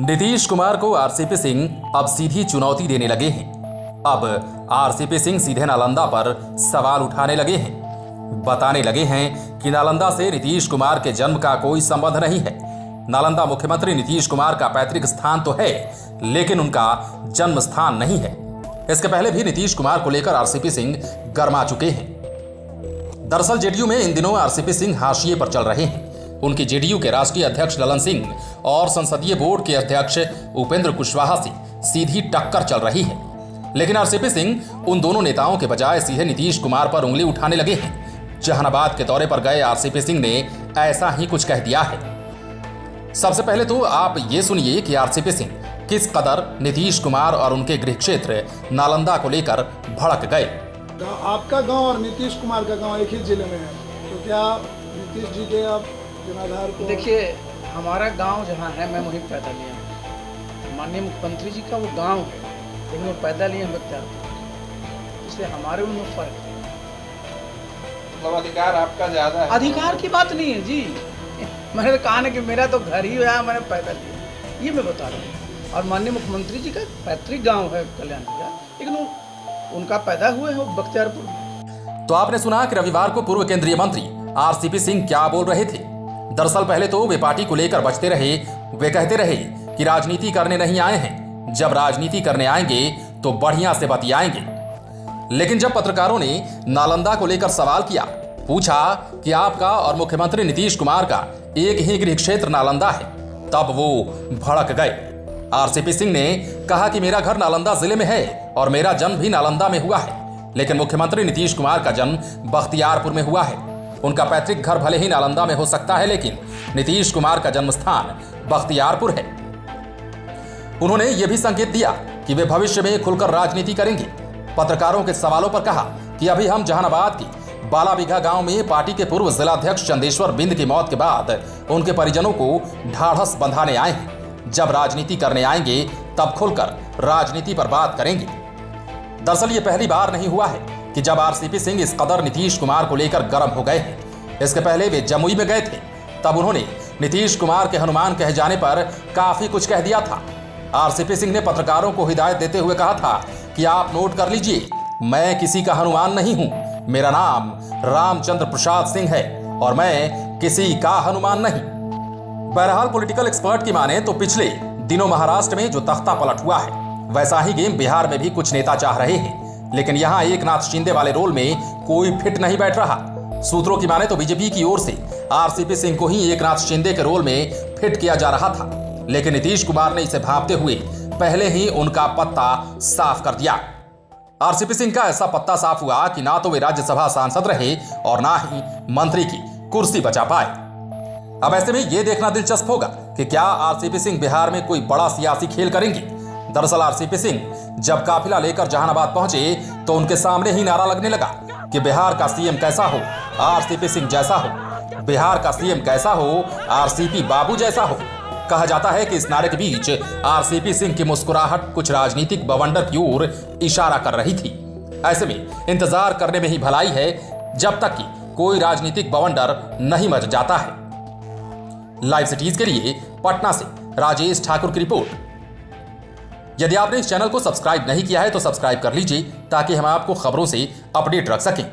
नीतीश कुमार को आरसीपी सिंह अब सीधी चुनौती देने लगे हैं। अब आरसीपी सिंह सीधे नालंदा पर सवाल उठाने लगे हैं। बताने लगे हैं कि नालंदा से नीतीश कुमार के जन्म का कोई संबंध नहीं है। नालंदा मुख्यमंत्री नीतीश कुमार का पैतृक स्थान तो है, लेकिन उनका जन्म स्थान नहीं है। इसके पहले भी नीतीश कुमार को लेकर आरसीपी सिंह गर्मा चुके हैं। दरअसल जेडीयू में इन दिनों आरसीपी सिंह हाशिए पर चल रहे हैं। उनकी जेडीयू के राष्ट्रीय अध्यक्ष ललन सिंह और संसदीय बोर्ड के अध्यक्ष उपेंद्र कुशवाहा से सीधी टक्कर चल रही है। लेकिन आरसीपी सिंह उन दोनों नेताओं के बजाय सीधे नीतीश कुमार पर उंगली उठाने लगे हैं। जहानाबाद के दौरे पर गए आरसीपी सिंह ने ऐसा ही कुछ कह दिया है। सबसे पहले तो आप ये सुनिए कि आरसीपी सिंह किस कदर नीतीश कुमार और उनके गृह क्षेत्र नालंदा को लेकर भड़क गए। आपका गाँव और नीतीश कुमार का गाँव एक ही ज़िले में है। तो क्या नीतीश जी के आप को देखिए हमारा गाँव जहाँ है मैं वहीं पैदा लिया हूँ। माननीय मुख्यमंत्री जी का वो गाँव है लेकिन वो पैदा लिए हम बख्तियार इसलिए हमारे उनमें फ़र्क है। मतलब अधिकार आपका ज़्यादा है। अधिकार की बात नहीं है जी। मैंने तो कहा ना कि मेरा तो घर ही है मैंने पैदा लिया। ये मैं बता रहा हूँ। और माननीय मुख्यमंत्री जी का पैतृक गाँव है कल्याण का। लेकिन उनका पैदा हुए हैं बख्तियारपुर में। तो आपने सुना कि रविवार को पूर्व केंद्रीय मंत्री आरसीपी सिंह क्या बोल रहे थे? दरअसल पहले तो वे पार्टी को लेकर बचते रहे। वे कहते रहे कि राजनीति करने नहीं आए हैं। जब राजनीति करने आएँगे तो बढ़िया से बतियाएँगे। लेकिन जब पत्रकारों ने नालंदा को लेकर सवाल किया, पूछा कि आपका और मुख्यमंत्री नीतीश कुमार का एक ही गृह क्षेत्र नालंदा है, तब वो भड़क गए। आरसीपी सिंह ने कहा कि मेरा घर नालंदा ज़िले में है और मेरा जन्म भी नालंदा में हुआ है, लेकिन मुख्यमंत्री नीतीश कुमार का जन्म बख्तियारपुर में हुआ है। उनका पैतृक घर भले ही नालंदा में हो सकता है, लेकिन नीतीश कुमार का जन्म स्थान बख्तियारपुर है। उन्होंने यह भी संकेत दिया कि वे भविष्य में खुलकर राजनीति करेंगे। पत्रकारों के सवालों पर कहा कि अभी हम जहानाबाद की बालाबिघा गाँव में पार्टी के पूर्व जिलाध्यक्ष चंदेश्वर बिंद की मौत के बाद उनके परिजनों को ढाढ़स बंधाने आए हैं। जब राजनीति करने आएँगे, तब खुलकर राजनीति पर बात करेंगे। दरअसल ये पहली बार नहीं हुआ है कि जब आरसीपी सिंह इस कदर नीतीश कुमार को लेकर गर्म हो गए हैं, इसके पहले वे जमुई में गए थे, तब उन्होंने नीतीश कुमार के हनुमान कहे जाने पर काफ़ी कुछ कह दिया था। आरसीपी सिंह ने पत्रकारों को हिदायत देते हुए कहा था कि आप नोट कर लीजिए, मैं किसी का हनुमान नहीं हूँ, मेरा नाम रामचंद्र प्रसाद सिंह है और मैं किसी का हनुमान नहीं। बहरहाल पॉलिटिकल एक्सपर्ट की माने तो पिछले दिनों महाराष्ट्र में जो तख्ता पलट हुआ है, वैसा ही गेम बिहार में भी कुछ नेता चाह रहे हैं। लेकिन यहाँ एक नाथ शिंदे वाले रोल में कोई फिट नहीं बैठ रहा। सूत्रों की माने तो बीजेपी की ओर से आरसीपी सिंह को ही एक नाथ शिंदे के रोल में फिट किया जा रहा था। लेकिन नीतीश कुमार ने इसे भापते हुए पहले ही उनका पत्ता साफ़ कर दिया। आरसीपी सिंह का ऐसा पत्ता साफ़ हुआ कि ना तो वे राज्यसभा सांसद रहे और ना ही मंत्री की कुर्सी बचा पाए। अब ऐसे में यह देखना दिलचस्प होगा कि क्या आरसीपी सिंह बिहार में कोई बड़ा सियासी खेल करेंगे? दरअसल आरसीपी सिंह जब काफिला लेकर जहानाबाद पहुँचे तो उनके सामने ही नारा लगने लगा कि बिहार का सीएम कैसा हो, आरसीपी सिंह जैसा हो। बिहार का सीएम कैसा हो, आरसीपी बाबू जैसा हो। कहा जाता है कि इस नारे के बीच आरसीपी सिंह की मुस्कुराहट कुछ राजनीतिक बवंडर की ओर इशारा कर रही थी। ऐसे में इंतज़ार करने में ही भलाई है, जब तक कि कोई राजनीतिक बवंडर नहीं मच जाता है। लाइव सिटीज़ के लिए पटना से राजेश ठाकुर की रिपोर्ट। यदि आपने इस चैनल को सब्सक्राइब नहीं किया है तो सब्सक्राइब कर लीजिए, ताकि हम आपको खबरों से अपडेट रख सकें।